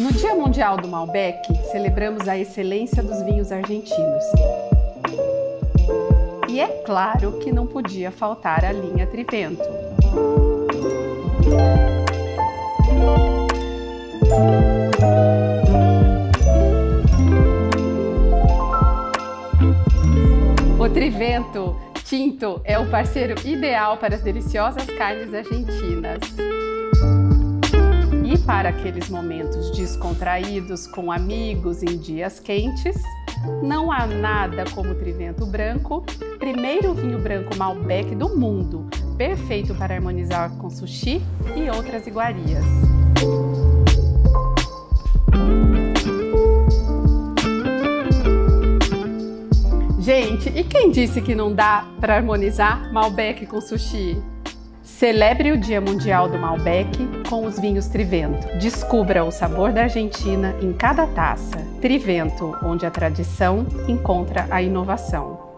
No Dia Mundial do Malbec, celebramos a excelência dos vinhos argentinos. E é claro que não podia faltar a linha Trivento. O Trivento Tinto é o parceiro ideal para as deliciosas carnes argentinas. Para aqueles momentos descontraídos com amigos em dias quentes, não há nada como Trivento Branco, primeiro vinho branco Malbec do mundo, perfeito para harmonizar com sushi e outras iguarias. Gente, e quem disse que não dá para harmonizar Malbec com sushi? Celebre o Dia Mundial do Malbec com os vinhos Trivento. Descubra o sabor da Argentina em cada taça. Trivento, onde a tradição encontra a inovação.